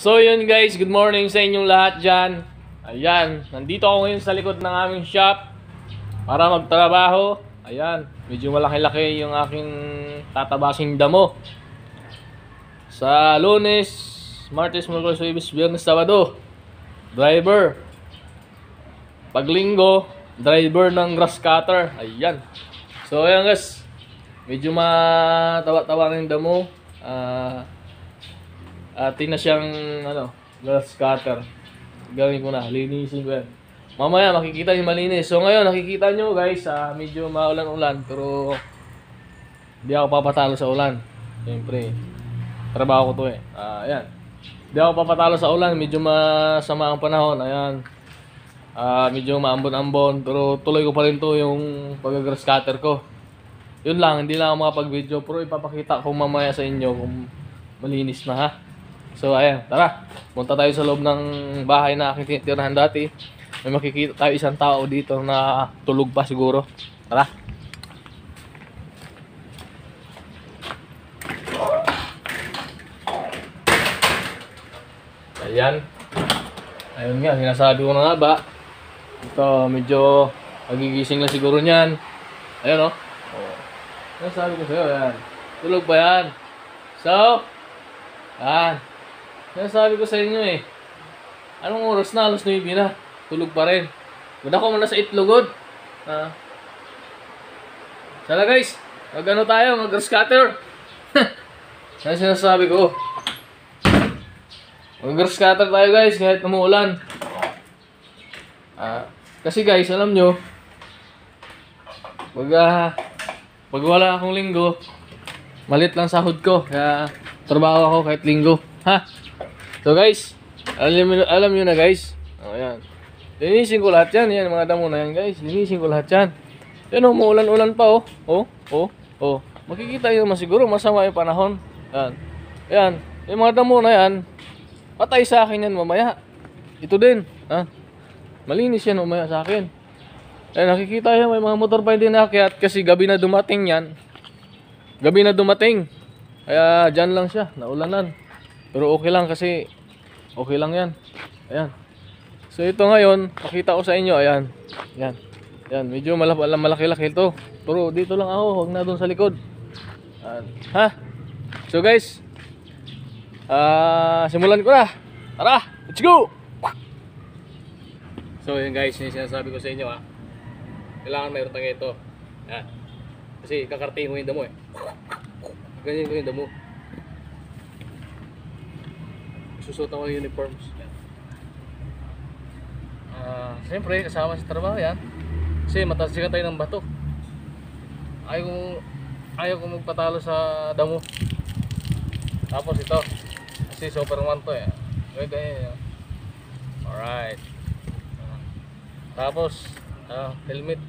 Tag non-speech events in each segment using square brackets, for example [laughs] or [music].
So yun guys, good morning sa inyong lahat dyan. Ayan, nandito ako ngayon sa likod ng aming shop para magtrabaho. Ayan, medyo malaki-laki yung aking tatabasing damo. Sa lunes, martes, merkulis, Huwebes, biyernes, sabado, driver. Paglinggo, driver ng grass cutter. Ayan. So ayan guys, medyo matawa-tawa na yung damo. Ah... atin na siyang ano, grass cutter. Gawin ko na, linisin ko yan. Mamaya makikita niyo malinis. So ngayon nakikita niyo guys, ah, medyo maulan-ulan pero hindi ako papatalo sa ulan. Siyempre, trabaho ko to eh. Ah, ayan. Hindi ako papatalo sa ulan, medyo masama ang panahon. Ayan. Ah, medyo maambon-ambon pero tuloy ko pa rin to yung pag-grass cutter ko. Yun lang, hindi lang ako makapag-video pero ipapakita ko mamaya sa inyo kung malinis na ha. So ayan, tara. Punta tayo sa loob ng bahay na aking tinitirahan dati. May makikita tayo isang tao dito na tulog pa siguro. Tara. Ayan. Ayun nga, sinasabi ko na nga ba. Ito, medyo nagigising na siguro niyan. Ayun oh. oh. Sinasabi ko sa'yo, ayan. Tulog pa yan. So, ayan. Sinasabi ko sa inyo eh. Anong oras na? Alas 9 na. Tulog pa rin. Ganda ko muna sa itlogod. Ah. Sana guys, mag ano tayo, mag grass cutter. [laughs] Yan sinasabi ko. Mag grass cutter tayo guys, kahit umuulan. Ah, kasi guys, alam nyo, pag, ah, pag wala akong linggo, malit lang sahod ko. Kaya trabaho ako kahit linggo. Ha? So guys, alam, alam nyo na guys. O yan. Linisin ko lahat yan. Yan, mga damo na yan guys. Linisin ko lahat yan. Yan o, maulan-ulan pa oh. Oh, oh, oh. Makikita nyo naman siguro, masama yung panahon. Yan. Yan. Yung mga damo na yan, patay sa akin yan mamaya. Ito din. Ha? Malinis yan mamaya sa akin. Eh, nakikita yan, may mga motor pa hindi naakyat kasi gabi na dumating yan. Gabi na dumating. Kaya dyan lang siya, naulanan. Pero okay lang kasi okay lang yan. Ayan. So ito ngayon, pakita ko sa inyo, ayan. Ayan. Ayan, medyo malaki-laki ito. Pero dito lang ako, huwag na doon sa likod. Ayan. Ha? So guys, ah simulan ko na. Tara, let's go! So yun guys, yung sinasabi ko sa inyo ha. Kailangan mayroon tayo ito. Ayan. Kasi kakartiin ko yung damo eh. Ganyan ko yung damo. Susuot ako ng uniforms. Ah, siyempre kasama sa trabaho yan. Kasi matasikan tayo ng bato. Ayaw ko, ayaw ko magpatalo sa damo. Tapos ito. Kasi super one to eh. Ganyan. yan. Alright. Ah, Tapos, ah, helmet.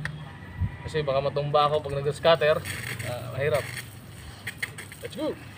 Kasi baka matumba ako pag nag-scatter. Ah, mahirap. Let's go!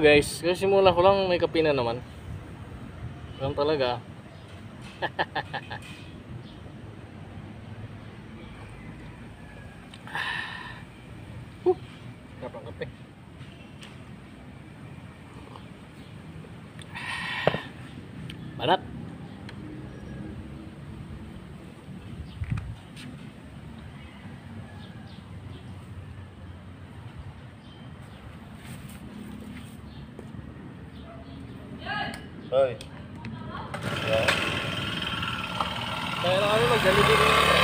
Guys, kasi simula ko lang may kape na naman. Ganun talaga. [laughs] Huh, Sarap ng kape. Banat. Hoy. Kaya na kami mag-Jollibee.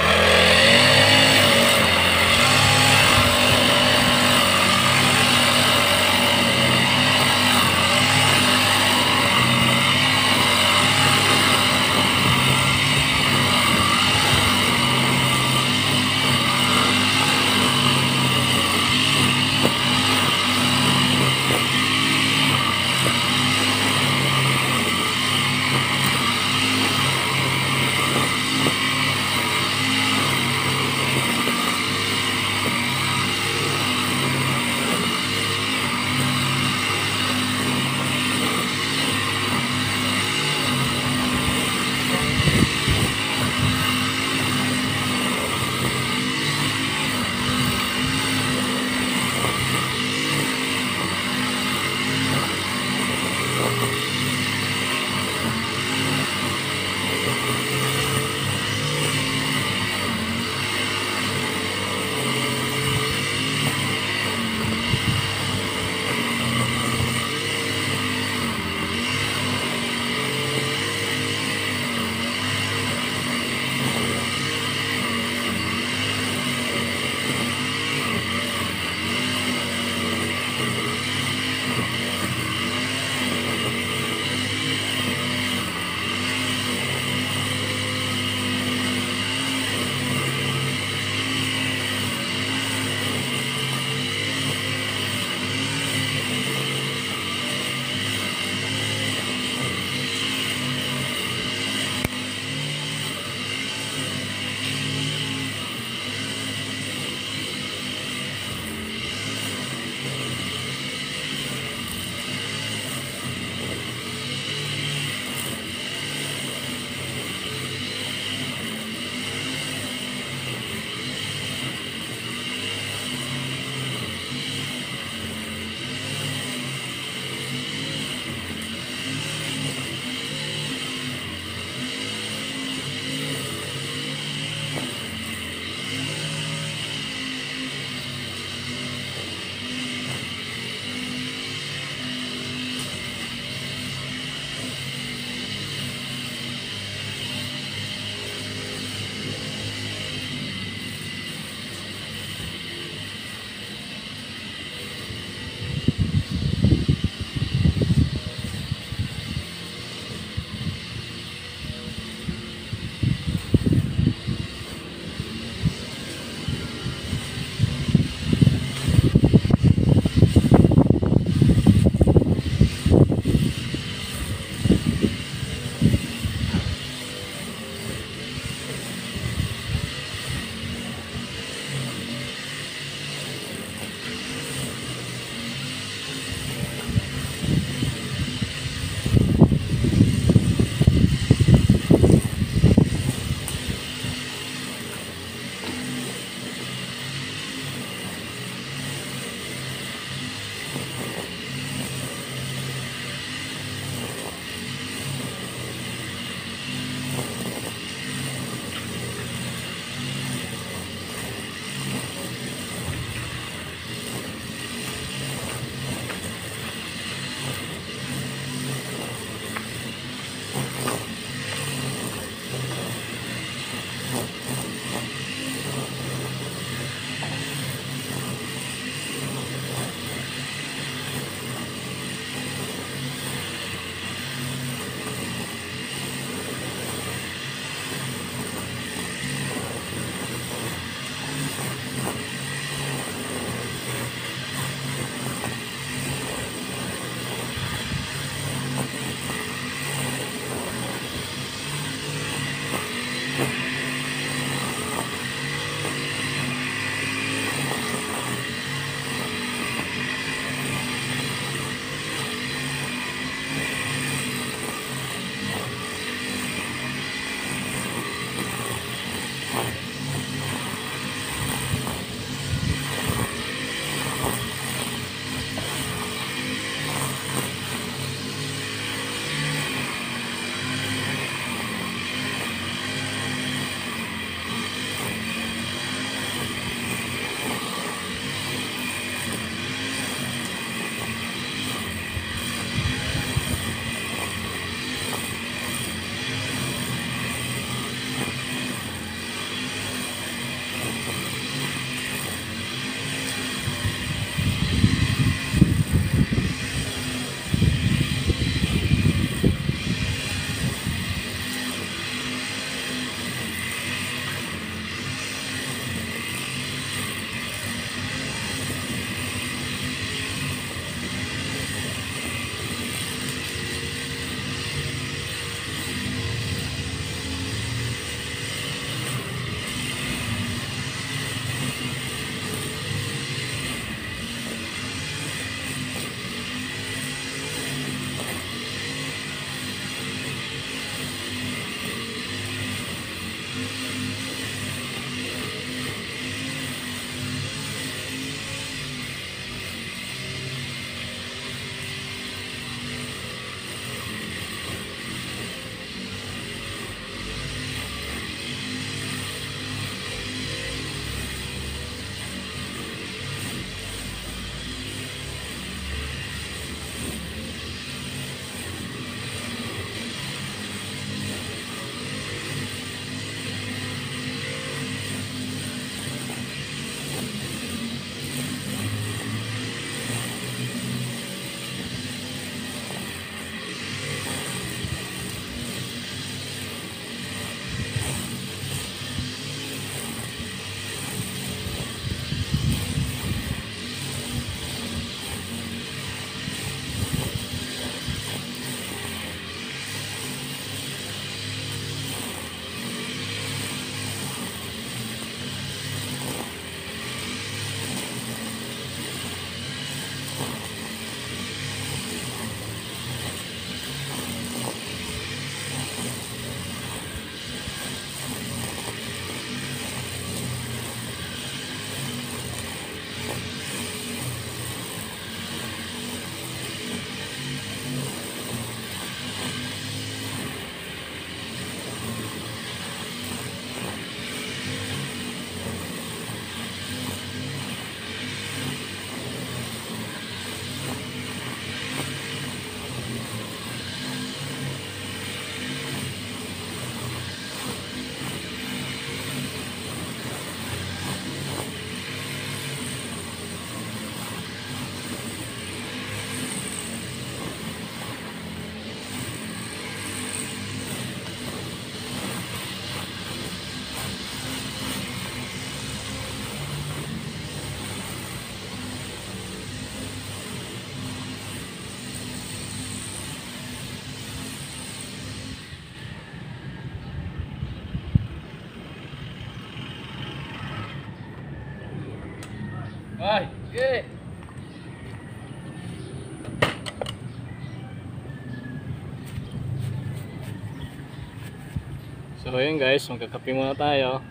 So yun guys, magkakape muna tayo.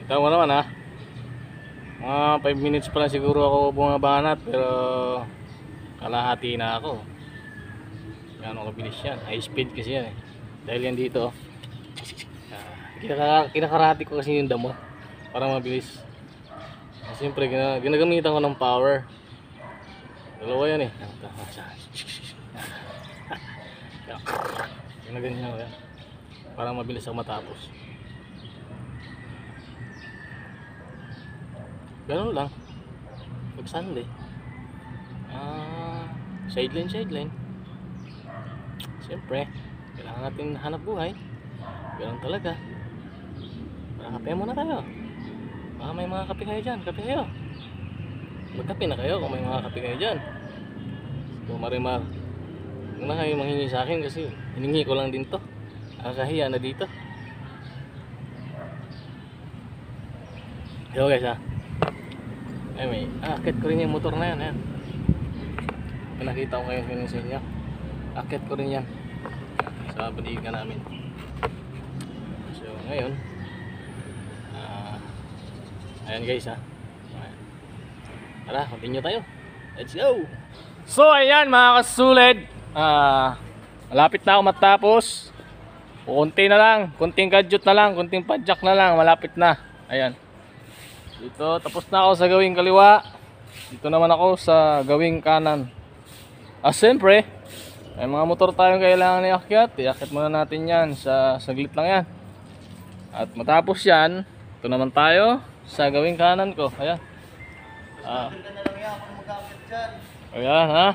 Ito mo naman ha. Mga 5 minutes pa lang siguro ako bumabanat pero kalahati na ako. Gano'ng kabilis yan. High speed kasi yan eh. Dahil yan dito. ah, kinaka kinakarati ko kasi yung damo para mabilis. Siyempre, gina ginagamitan ko ng power. Dalawa yan eh. Ginaganyan [laughs] ko yan. Para mabilis ako matapos. Ganun lang. Pag Sunday. Ah, sideline, sideline. Siyempre, kailangan natin hanap buhay. Ganun talaga. Para kape muna tayo. Baka may mga kape kayo dyan. Kape kayo. Magkape na kayo kung may mga kape kayo dyan. So, marimar. Huwag na kayo manghingi sa akin kasi hiningi ko lang din to. Nakakahiya na dito. Yo guys ha. Ay may, ah, akit ko rin yung motor na yan. Ayan. Pinakita ko kayo yun sa inyo. Akit ko rin yan. Sa balikan namin. So ngayon, ah, ayan guys ha. Ayan. Tara, continue tayo. Let's go! So ayan mga kasulid. Ah, malapit na ako matapos. Kunti na lang, kunting gadget na lang, kunting padjak na lang, malapit na. Ayan. Dito, tapos na ako sa gawing kaliwa. Dito naman ako sa gawing kanan. Ah, siyempre, may mga motor tayong kailangan iakyat. Iakyat muna natin yan. Sa saglit lang yan. At matapos yan, ito naman tayo sa gawing kanan ko. Ayan. Ah. Ayan, ha?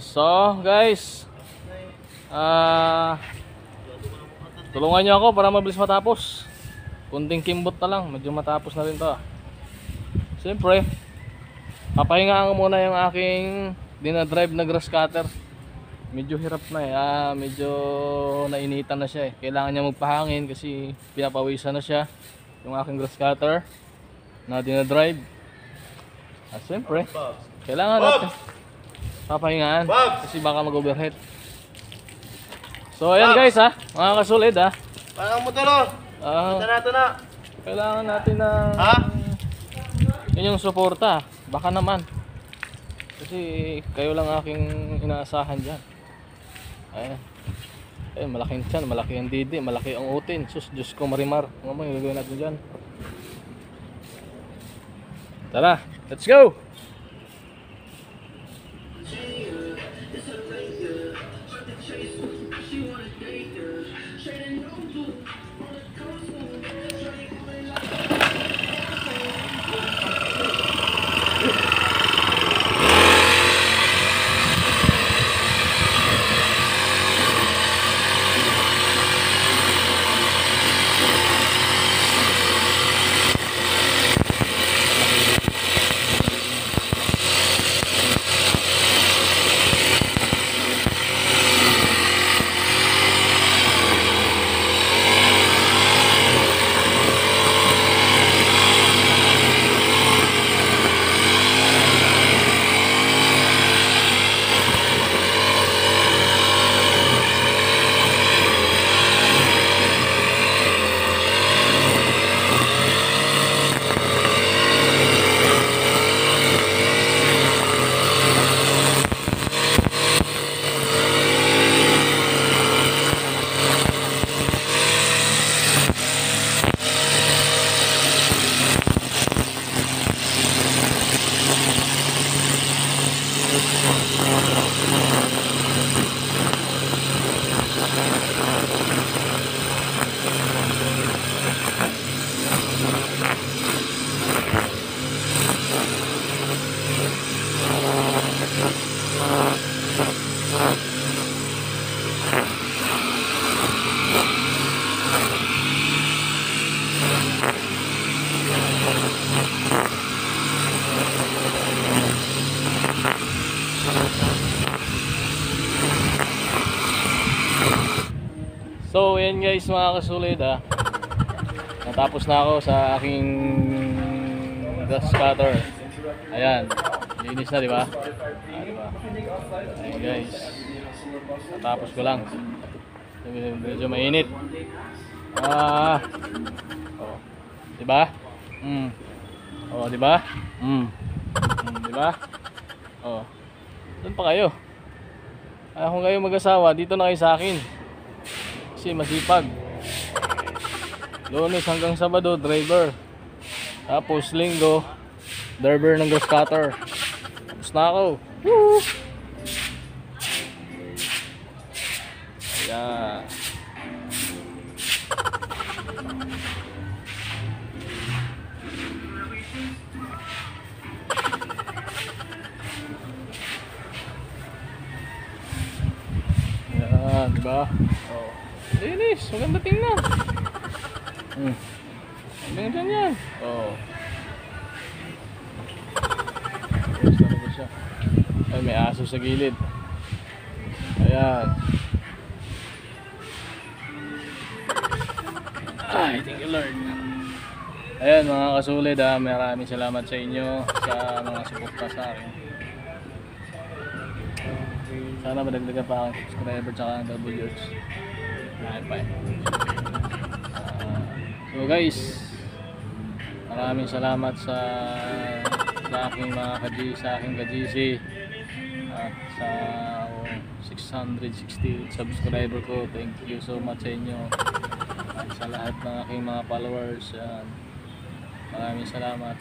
So, guys. Ah, tulungan niyo ako para mabilis matapos. Kunting kimbot na lang, medyo matapos na rin 'to. ah. Siyempre, papahingaan ko muna yung aking dinadrive na grass cutter. Medyo hirap na eh. Ah, medyo nainitan na siya eh. Kailangan niya magpahangin kasi pinapawisan na siya yung aking grass cutter na dinadrive. At siyempre, kailangan natin papahingaan kasi baka mag-overheat. So ayan guys ha, mga kasulid ha. Parang oh. Ah, Ito na, ito na. kailangan natin ng Ha? yun yung suporta. Baka naman. Kasi kayo lang aking inaasahan dyan. Ayan. Ayan, malaking tiyan, malaki ang didi, malaki ang utin. Sus, Diyos ko marimar. Ano mo yung gagawin natin dyan? Tara, let's go! So, yan guys mga kasulid ha. Natapos na ako sa aking grass cutter. Ayan. Linis na, di ba? Ah, di ba? Ayan guys. Natapos ko lang. Medyo- mainit. Ah. Oh. Di ba? Mm. Oh, di ba? Mm. Mm, di ba? Oh. Doon pa kayo. Ah, kung kayo mag-asawa, dito na kayo sa akin. Kasi masipag. Lunes hanggang Sabado, driver. Tapos linggo, driver ng grass cutter. Tapos na ako. Woo! Gilid. Ayan. Ay, thank you Lord. Ayan mga kasulid ha, maraming salamat sa inyo sa mga suporta sa akin. Sana madagdagan pa ang subscriber tsaka ang. Ay pa eh. Ah, so guys, maraming salamat sa sa aking mga ka sa aking at sa oh, 660 subscriber ko. Thank you so much sa inyo. At sa lahat ng aking mga followers. Yan. Maraming salamat.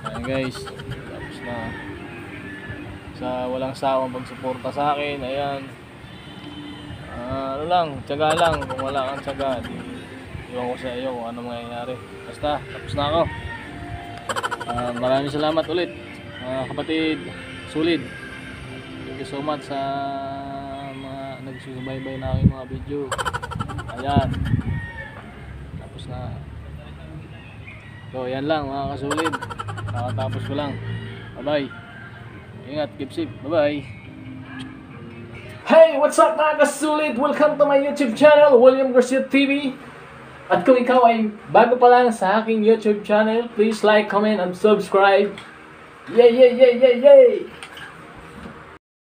Ayan guys, tapos na sa walang sawang pagsuporta sa akin. Ayan. Ah, ano lang, tiyaga lang. Kung wala kang tiyaga, iwan ko sa iyo kung ano mangyayari. Basta, tapos na ako. Ah, maraming salamat ulit. Mga kapatid, sulit. You so much sa mga nagsusubaybay na aking mga video. Ayan. Tapos na. So, yan lang mga kasulid. Nakatapos ko lang. Bye-bye. Ingat, keep safe. Bye-bye. Hey, what's up mga kasulit? Welcome to my YouTube channel, William Garcia TV. At kung ikaw ay bago pa lang sa aking YouTube channel, please like, comment, and subscribe. Yay, yay, yay, yay, yay!